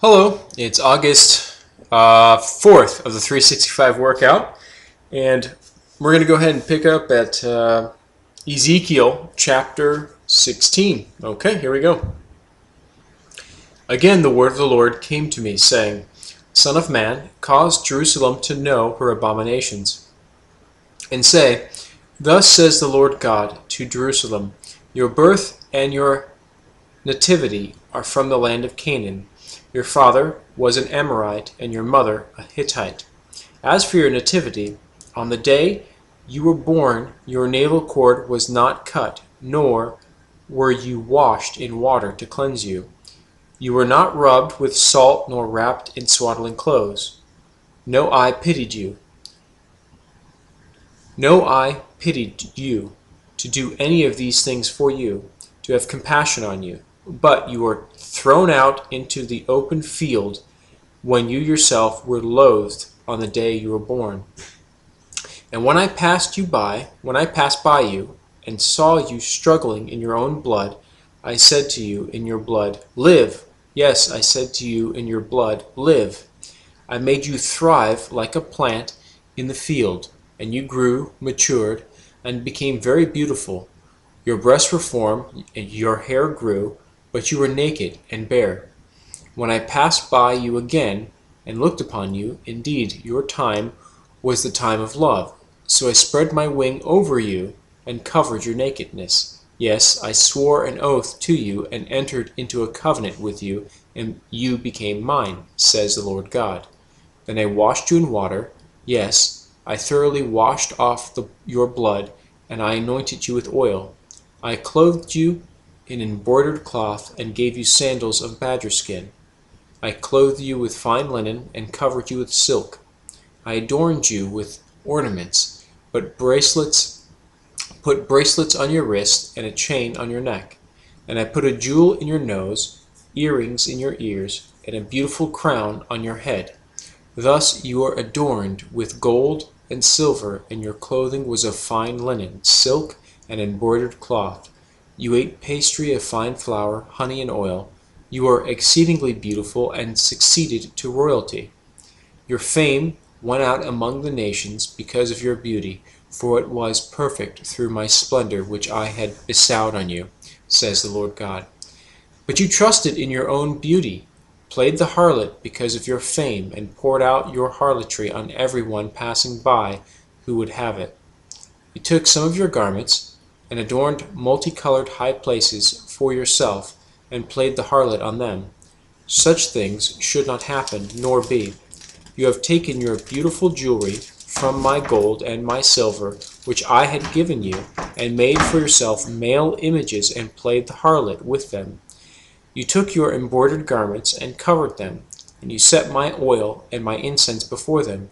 Hello, it's August uh, 4th of the 365 workout, and we're going to go ahead and pick up at uh, Ezekiel chapter 16. Okay, here we go. Again, the word of the Lord came to me, saying, Son of man, cause Jerusalem to know her abominations, and say, Thus says the Lord God to Jerusalem, Your birth and your nativity are from the land of Canaan your father was an Amorite, and your mother a Hittite. As for your nativity, on the day you were born your navel cord was not cut, nor were you washed in water to cleanse you. You were not rubbed with salt nor wrapped in swaddling clothes. No eye pitied you. No eye pitied you to do any of these things for you, to have compassion on you but you were thrown out into the open field when you yourself were loathed on the day you were born. And when I passed you by, when I passed by you, and saw you struggling in your own blood, I said to you in your blood, Live! Yes, I said to you in your blood, Live! I made you thrive like a plant in the field, and you grew, matured, and became very beautiful. Your breasts were formed, and your hair grew, but you were naked and bare. When I passed by you again, and looked upon you, indeed your time was the time of love. So I spread my wing over you, and covered your nakedness. Yes, I swore an oath to you, and entered into a covenant with you, and you became mine, says the Lord God. Then I washed you in water, yes, I thoroughly washed off the, your blood, and I anointed you with oil. I clothed you in embroidered cloth, and gave you sandals of badger skin. I clothed you with fine linen, and covered you with silk. I adorned you with ornaments, but bracelets put bracelets on your wrist, and a chain on your neck. And I put a jewel in your nose, earrings in your ears, and a beautiful crown on your head. Thus you are adorned with gold and silver, and your clothing was of fine linen, silk, and embroidered cloth. You ate pastry of fine flour, honey, and oil. You are exceedingly beautiful, and succeeded to royalty. Your fame went out among the nations because of your beauty, for it was perfect through my splendor which I had bestowed on you, says the Lord God. But you trusted in your own beauty, played the harlot because of your fame, and poured out your harlotry on every one passing by who would have it. You took some of your garments, and adorned multicolored high places for yourself, and played the harlot on them. Such things should not happen, nor be. You have taken your beautiful jewelry from my gold and my silver, which I had given you, and made for yourself male images, and played the harlot with them. You took your embroidered garments, and covered them, and you set my oil and my incense before them.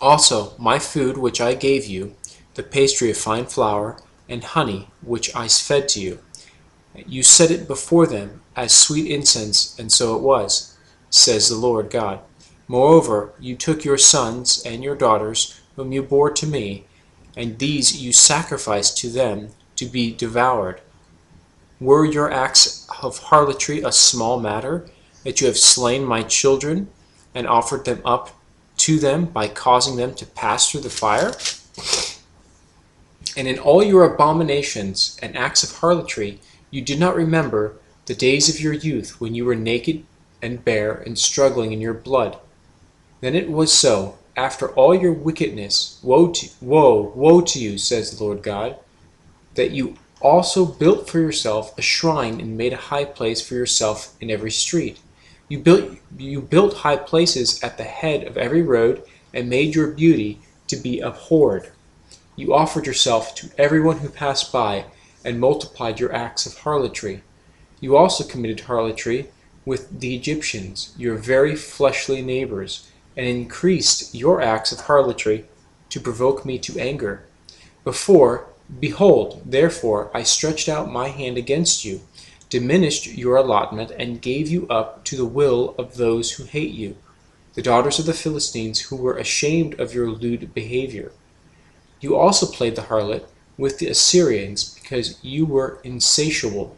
Also, my food which I gave you, the pastry of fine flour, and honey which I fed to you. You set it before them as sweet incense, and so it was, says the Lord God. Moreover, you took your sons and your daughters, whom you bore to me, and these you sacrificed to them to be devoured. Were your acts of harlotry a small matter, that you have slain my children, and offered them up to them by causing them to pass through the fire? And in all your abominations and acts of harlotry you did not remember the days of your youth when you were naked and bare and struggling in your blood. Then it was so, after all your wickedness, woe to, woe, woe to you, says the Lord God, that you also built for yourself a shrine and made a high place for yourself in every street. You built, you built high places at the head of every road and made your beauty to be abhorred. You offered yourself to everyone who passed by, and multiplied your acts of harlotry. You also committed harlotry with the Egyptians, your very fleshly neighbors, and increased your acts of harlotry to provoke me to anger. Before, behold, therefore, I stretched out my hand against you, diminished your allotment, and gave you up to the will of those who hate you, the daughters of the Philistines, who were ashamed of your lewd behavior. You also played the harlot with the Assyrians because you were insatiable.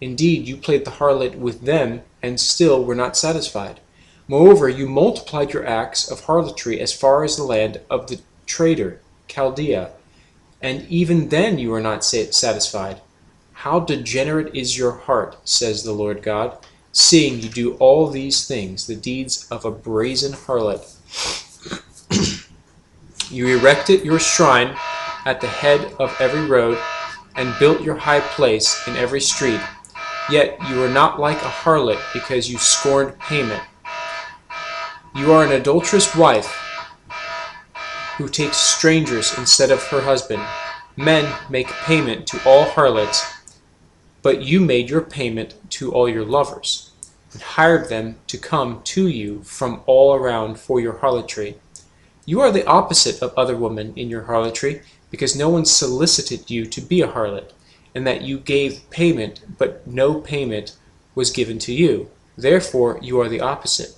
Indeed, you played the harlot with them, and still were not satisfied. Moreover, you multiplied your acts of harlotry as far as the land of the traitor, Chaldea, and even then you are not satisfied. How degenerate is your heart, says the Lord God, seeing you do all these things, the deeds of a brazen harlot. You erected your shrine at the head of every road, and built your high place in every street. Yet you are not like a harlot, because you scorned payment. You are an adulterous wife who takes strangers instead of her husband. Men make payment to all harlots, but you made your payment to all your lovers, and hired them to come to you from all around for your harlotry. You are the opposite of other women in your harlotry, because no one solicited you to be a harlot and that you gave payment, but no payment was given to you. Therefore you are the opposite.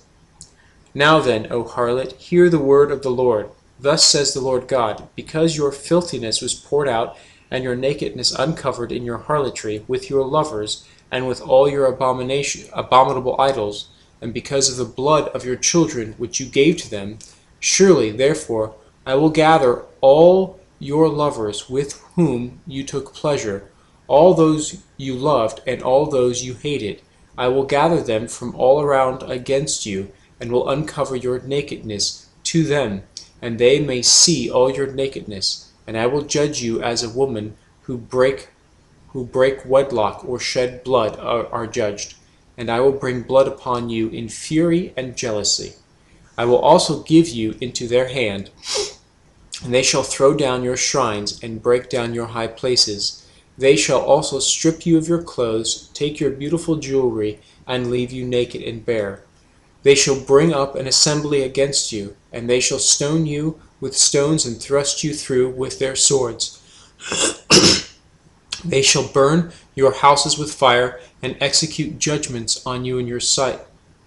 Now then, O harlot, hear the word of the Lord. Thus says the Lord God, because your filthiness was poured out, and your nakedness uncovered in your harlotry, with your lovers, and with all your abomination, abominable idols, and because of the blood of your children which you gave to them, surely, therefore, I will gather all your lovers with whom you took pleasure, all those you loved and all those you hated. I will gather them from all around against you, and will uncover your nakedness to them, and they may see all your nakedness. And I will judge you as a woman who break who break wedlock or shed blood are, are judged. And I will bring blood upon you in fury and jealousy. I will also give you into their hand, and they shall throw down your shrines and break down your high places they shall also strip you of your clothes, take your beautiful jewelry, and leave you naked and bare. They shall bring up an assembly against you, and they shall stone you with stones and thrust you through with their swords. they shall burn your houses with fire, and execute judgments on you in your sight,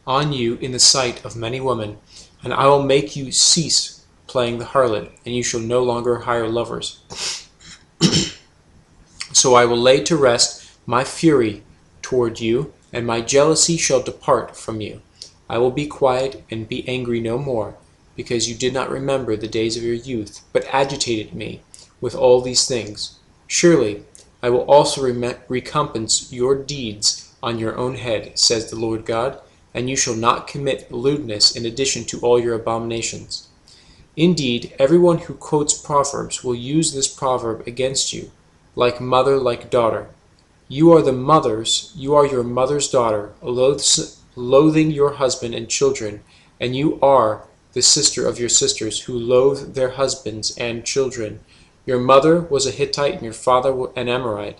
on you in the sight of many women. And I will make you cease playing the harlot, and you shall no longer hire lovers. So I will lay to rest my fury toward you, and my jealousy shall depart from you. I will be quiet and be angry no more, because you did not remember the days of your youth, but agitated me with all these things. Surely I will also recompense your deeds on your own head, says the Lord God, and you shall not commit lewdness in addition to all your abominations. Indeed, everyone who quotes Proverbs will use this proverb against you like mother, like daughter. You are the mother's, you are your mother's daughter, loathing your husband and children, and you are the sister of your sisters, who loathe their husbands and children. Your mother was a Hittite, and your father an Amorite.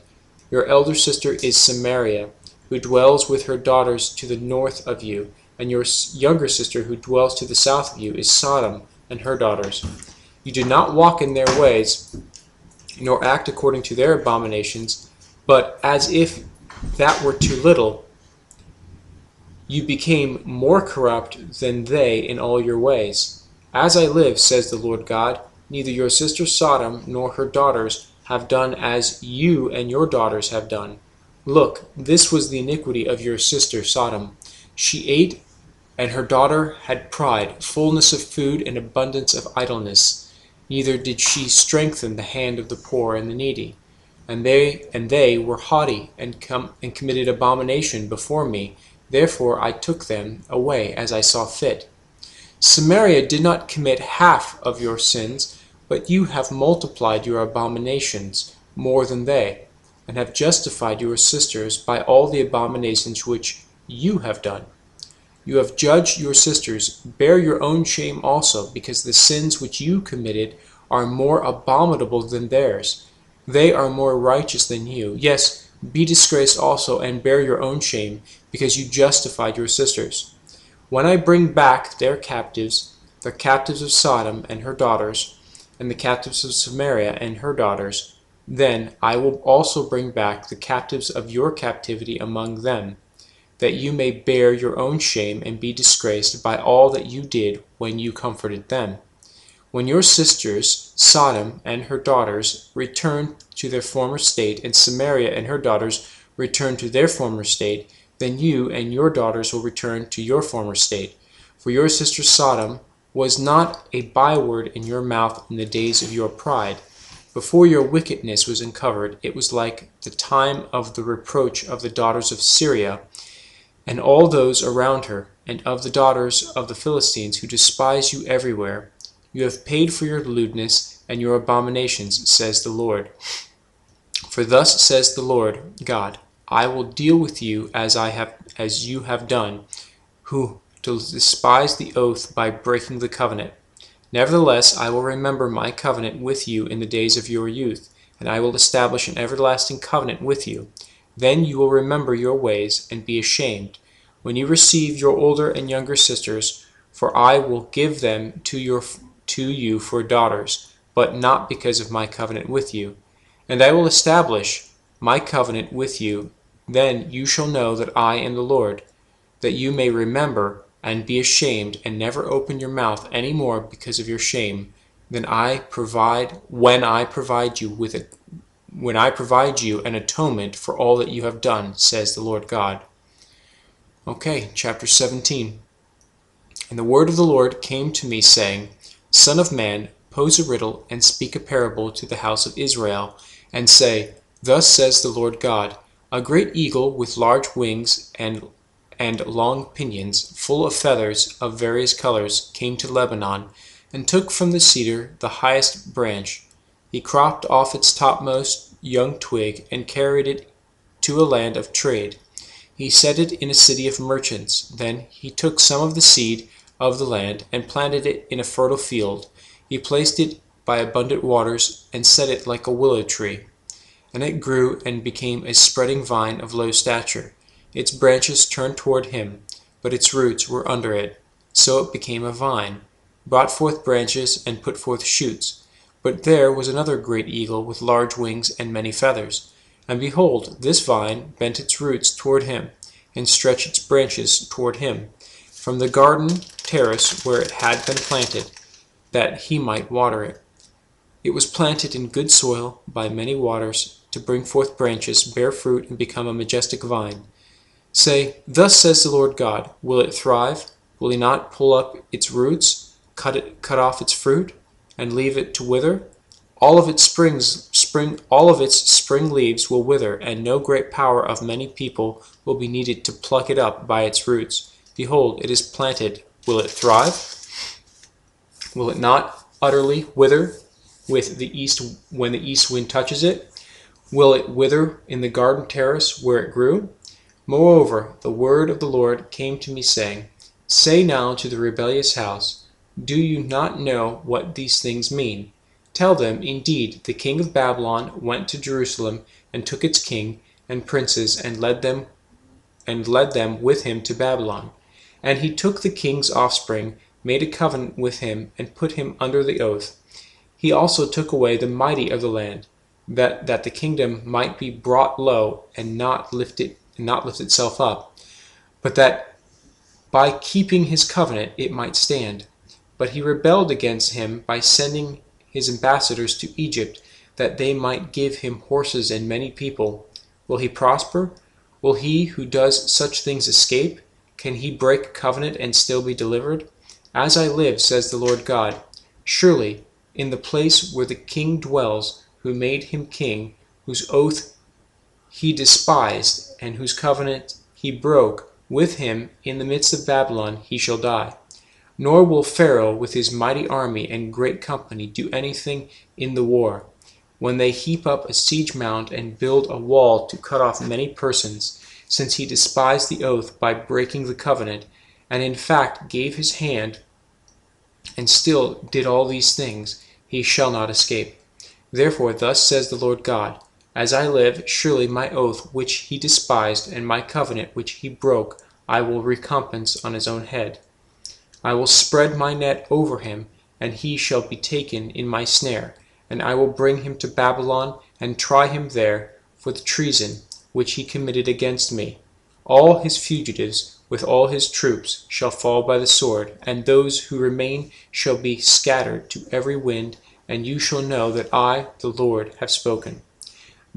Your elder sister is Samaria, who dwells with her daughters to the north of you, and your younger sister, who dwells to the south of you, is Sodom and her daughters. You did not walk in their ways, nor act according to their abominations, but as if that were too little, you became more corrupt than they in all your ways. As I live, says the Lord God, neither your sister Sodom nor her daughters have done as you and your daughters have done. Look, this was the iniquity of your sister Sodom. She ate, and her daughter had pride, fullness of food, and abundance of idleness neither did she strengthen the hand of the poor and the needy. And they and they were haughty and com- and committed abomination before me. Therefore I took them away as I saw fit. Samaria did not commit half of your sins, but you have multiplied your abominations more than they, and have justified your sisters by all the abominations which you have done. You have judged your sisters. Bear your own shame also, because the sins which you committed are more abominable than theirs. They are more righteous than you. Yes, be disgraced also, and bear your own shame, because you justified your sisters. When I bring back their captives, the captives of Sodom and her daughters, and the captives of Samaria and her daughters, then I will also bring back the captives of your captivity among them that you may bear your own shame and be disgraced by all that you did when you comforted them. When your sisters, Sodom and her daughters, return to their former state, and Samaria and her daughters return to their former state, then you and your daughters will return to your former state. For your sister Sodom was not a byword in your mouth in the days of your pride. Before your wickedness was uncovered, it was like the time of the reproach of the daughters of Syria and all those around her, and of the daughters of the Philistines who despise you everywhere. You have paid for your lewdness and your abominations, says the Lord. For thus says the Lord God, I will deal with you as I have as you have done, who despise the oath by breaking the covenant. Nevertheless, I will remember my covenant with you in the days of your youth, and I will establish an everlasting covenant with you. Then you will remember your ways and be ashamed when you receive your older and younger sisters, for I will give them to your to you for daughters, but not because of my covenant with you. And I will establish my covenant with you. Then you shall know that I am the Lord, that you may remember and be ashamed and never open your mouth any more because of your shame. Then I provide when I provide you with it when I provide you an atonement for all that you have done, says the Lord God. Okay, chapter 17. And the word of the Lord came to me, saying, Son of man, pose a riddle, and speak a parable to the house of Israel, and say, Thus says the Lord God, A great eagle with large wings and and long pinions, full of feathers of various colors, came to Lebanon, and took from the cedar the highest branch. He cropped off its topmost young twig, and carried it to a land of trade. He set it in a city of merchants. Then he took some of the seed of the land, and planted it in a fertile field. He placed it by abundant waters, and set it like a willow tree. And it grew and became a spreading vine of low stature. Its branches turned toward him, but its roots were under it. So it became a vine, brought forth branches, and put forth shoots. But there was another great eagle with large wings and many feathers. And behold, this vine bent its roots toward him, and stretched its branches toward him, from the garden terrace where it had been planted, that he might water it. It was planted in good soil by many waters, to bring forth branches, bear fruit, and become a majestic vine. Say, Thus says the Lord God, Will it thrive? Will he not pull up its roots, cut, it, cut off its fruit, and leave it to wither? All of its springs, spring, all of its spring leaves will wither, and no great power of many people will be needed to pluck it up by its roots. Behold, it is planted. Will it thrive? Will it not utterly wither with the east when the east wind touches it? Will it wither in the garden terrace where it grew? Moreover, the word of the Lord came to me, saying, Say now to the rebellious house, Do you not know what these things mean? Tell them, indeed, the king of Babylon went to Jerusalem, and took its king and princes, and led them and led them with him to Babylon. And he took the king's offspring, made a covenant with him, and put him under the oath. He also took away the mighty of the land, that, that the kingdom might be brought low, and not lifted and not lift itself up, but that by keeping his covenant it might stand. But he rebelled against him by sending his ambassadors to Egypt, that they might give him horses and many people. Will he prosper? Will he who does such things escape? Can he break covenant and still be delivered? As I live, says the Lord God, surely in the place where the king dwells, who made him king, whose oath he despised, and whose covenant he broke with him in the midst of Babylon, he shall die. Nor will Pharaoh with his mighty army and great company do anything in the war. When they heap up a siege mound and build a wall to cut off many persons, since he despised the oath by breaking the covenant, and in fact gave his hand, and still did all these things, he shall not escape. Therefore, thus says the Lord God as I live, surely my oath which he despised, and my covenant which he broke, I will recompense on his own head. I will spread my net over him, and he shall be taken in my snare, and I will bring him to Babylon, and try him there for the treason which he committed against me. All his fugitives, with all his troops, shall fall by the sword, and those who remain shall be scattered to every wind, and you shall know that I, the Lord, have spoken.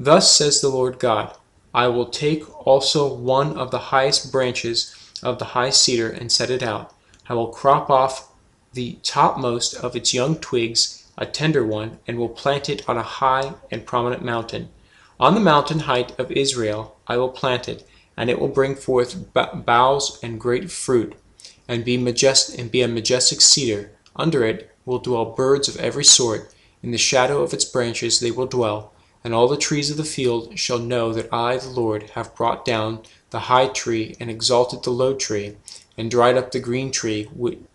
Thus says the Lord God I will take also one of the highest branches of the high cedar and set it out. I will crop off the topmost of its young twigs, a tender one, and will plant it on a high and prominent mountain. On the mountain height of Israel I will plant it, and it will bring forth boughs and great fruit, and be, majest- and be a majestic cedar. Under it will dwell birds of every sort. In the shadow of its branches they will dwell and all the trees of the field shall know that I, the Lord, have brought down the high tree, and exalted the low tree, and dried up the green tree,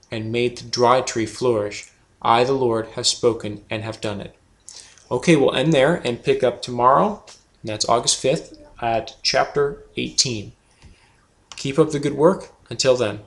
and made the dry tree flourish. I, the Lord, have spoken and have done it. Okay, we'll end there and pick up tomorrow. That's August 5th at chapter 18. Keep up the good work. Until then.